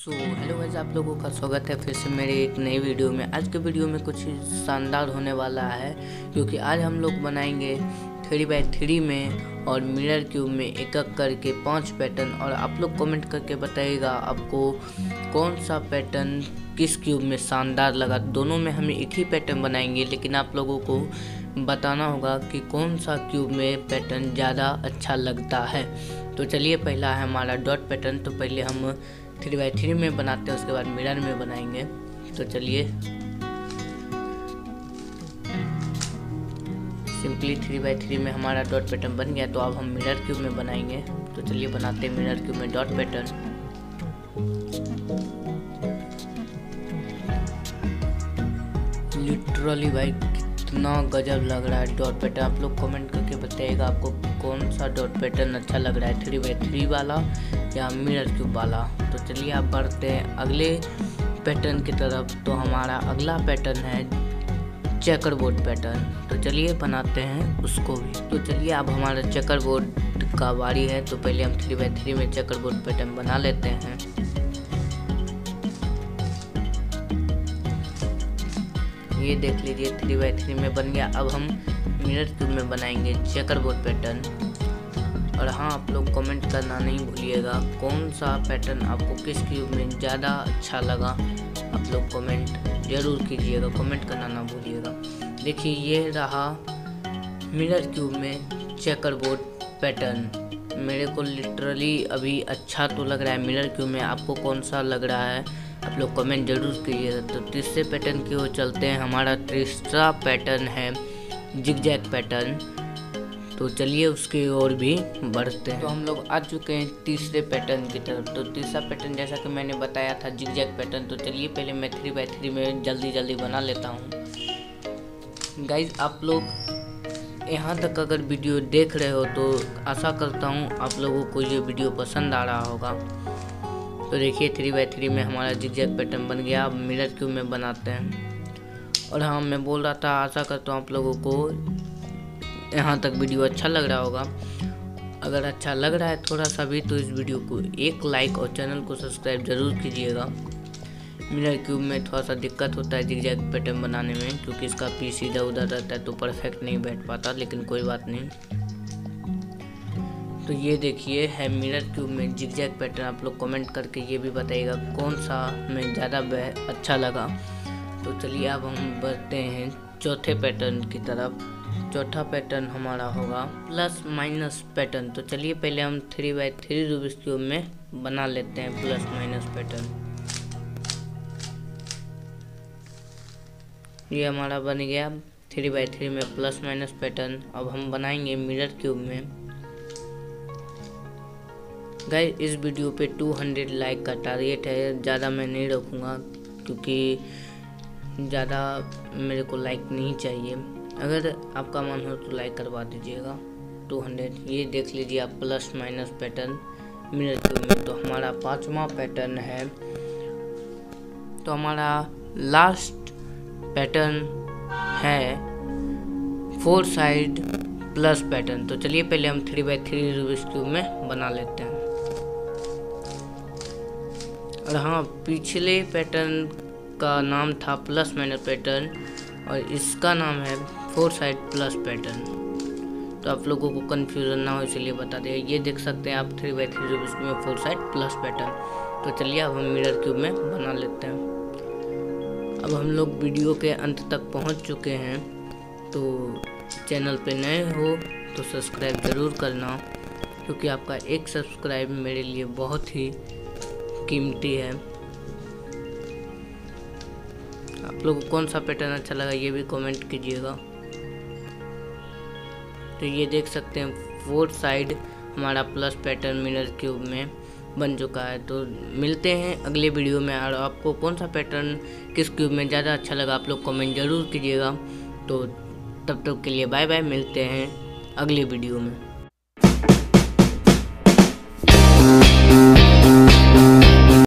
So hello guys आप लोगों का स्वागत है फिर से मेरे एक नई वीडियो में। आज के वीडियो में कुछ शानदार होने वाला है, क्योंकि आज हम लोग बनाएँगे थ्री बाई थ्री में और मिरर क्यूब में एक एक करके पाँच पैटर्न। और आप लोग कमेंट करके बताइएगा आपको कौन सा पैटर्न किस क्यूब में शानदार लगा। दोनों में हम एक ही पैटर्न बनाएँगे, लेकिन आप लोगों को बताना होगा कि कौन सा क्यूब में पैटर्न ज़्यादा अच्छा लगता है। तो चलिए, पहला है हमारा डॉट पैटर्न। तो पहले हम थ्री बाई थ्री में बनाते हैं, उसके बाद मिरर में बनाएँगे। तो चलिए। सिंपली थ्री बाई थ्री में हमारा डॉट पैटर्न बन गया तो अब हम मिरर क्यूब में बनाएँगे। तो चलिए बनाते हैं मिरर क्यूब में डॉट पैटर्न लिटरली भाई कितना गजब लग रहा है डॉट पैटर्न आप लोग कमेंट करके बताइएगा आपको कौन सा डॉट पैटर्न अच्छा लग रहा है। थ्री बाई थ्री वाला या मिरर क्यूब वाला। तो चलिए आप बढ़ते हैं अगले पैटर्न की तरफ़। तो हमारा अगला पैटर्न है चेकर बोर्ड पैटर्न तो चलिए बनाते हैं उसको भी। तो चलिए अब हमारा चेकर बोर्ड का बारी है। तो पहले हम थ्री बाई थ्री में चेकर बोर्ड पैटर्न बना लेते हैं। ये देख लीजिए थ्री बाई थ्री में बन गया। अब हम मिरर क्यूब में बनाएँगे चेकर बोर्ड पैटर्न और हाँ आप लोग कमेंट करना नहीं भूलिएगा, कौन सा पैटर्न आपको किस क्यूब में ज़्यादा अच्छा लगा, आप लोग कमेंट ज़रूर कीजिएगा कमेंट करना ना भूलिएगा। देखिए, ये रहा मिरर क्यूब में चेकर बोर्ड पैटर्न मेरे को लिटरली अभी अच्छा तो लग रहा है मिरर क्यूब में आपको कौन सा लग रहा है आप लोग कमेंट ज़रूर कीजिएगा। तो तीसरे पैटर्न की ओर चलते हैं। हमारा तीसरा पैटर्न है जिगजैग पैटर्न तो चलिए उसकी ओर भी बढ़ते हैं। तो हम लोग आ चुके हैं तीसरे पैटर्न की तरफ़। तो तीसरा पैटर्न जैसा कि मैंने बताया था जिगजैग पैटर्न तो चलिए पहले मैं थ्री बाई थ्री में जल्दी जल्दी बना लेता हूँ। गाइज़ आप लोग यहाँ तक अगर वीडियो देख रहे हो तो आशा करता हूँ आप लोगों को ये वीडियो पसंद आ रहा होगा। तो देखिए थ्री बाई थ्री में हमारा जिगजैग पैटर्न बन गया। अब मिरर क्यूब में बनाते हैं। और हाँ मैं बोल रहा था, आशा करता हूँ आप लोगों को यहाँ तक वीडियो अच्छा लग रहा होगा। अगर अच्छा लग रहा है थोड़ा सा भी तो इस वीडियो को एक लाइक और चैनल को सब्सक्राइब ज़रूर कीजिएगा। मिरर क्यूब में थोड़ा सा दिक्कत होता है जिगजैग पैटर्न बनाने में, क्योंकि इसका पीस इधर उधर रहता है तो परफेक्ट नहीं बैठ पाता, लेकिन कोई बात नहीं। तो ये देखिए, है मिरर क्यूब में जिगजैग पैटर्न आप लोग कमेंट करके ये भी बताइएगा कौन सा में ज़्यादा अच्छा लगा। तो चलिए अब हम बढ़ते हैं चौथे पैटर्न की तरफ़। चौथा पैटर्न हमारा होगा प्लस माइनस पैटर्न तो चलिए पहले हम three by three Rubik's cube में बना लेते हैं प्लस माइनस पैटर्न ये हमारा बन गया थ्री बाई थ्री में प्लस माइनस पैटर्न अब हम बनाएँगे मिरर क्यूब में गाइस इस वीडियो पे 200 लाइक का टारगेट है। ज़्यादा मैं नहीं रखूँगा क्योंकि ज़्यादा मेरे को लाइक नहीं चाहिए। अगर आपका मन हो तो लाइक करवा दीजिएगा। 200 ये देख लीजिए आप प्लस माइनस पैटर्न मिनट में तो हमारा पांचवा पैटर्न है। तो हमारा लास्ट पैटर्न है फोर साइड प्लस पैटर्न तो चलिए पहले हम three by three Rubik's cube में बना लेते हैं। और हाँ पिछले पैटर्न का नाम था प्लस माइनस पैटर्न और इसका नाम है फोर साइड प्लस पैटर्न तो आप लोगों को कन्फ्यूज़न ना हो, इसलिए बता दिया। ये देख सकते हैं आप थ्री बाई थ्री रूप में फोर साइड प्लस पैटर्न तो चलिए अब हम मिरर क्यूब में बना लेते हैं। अब हम लोग वीडियो के अंत तक पहुँच चुके हैं। तो चैनल पे नए हो तो सब्सक्राइब ज़रूर करना, क्योंकि आपका एक सब्सक्राइब मेरे लिए बहुत ही कीमती है। आप लोग को कौन सा पैटर्न अच्छा लगा, ये भी कमेंट कीजिएगा। तो ये देख सकते हैं फोर साइड हमारा प्लस पैटर्न मिनर क्यूब में बन चुका है। तो मिलते हैं अगले वीडियो में, और आपको कौन सा पैटर्न किस क्यूब में ज़्यादा अच्छा लगा, आप लोग कमेंट ज़रूर कीजिएगा। तो तब तक तो के लिए बाय बाय मिलते हैं अगले वीडियो में।